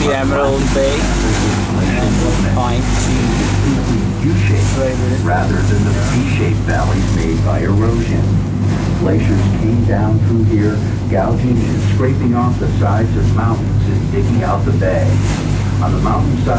the Emerald Bay and Pine. U-shaped rather than the V-shaped valleys made by erosion. Glaciers came down through here, gouging and scraping off the sides of mountains and digging out the bay. On the mountainside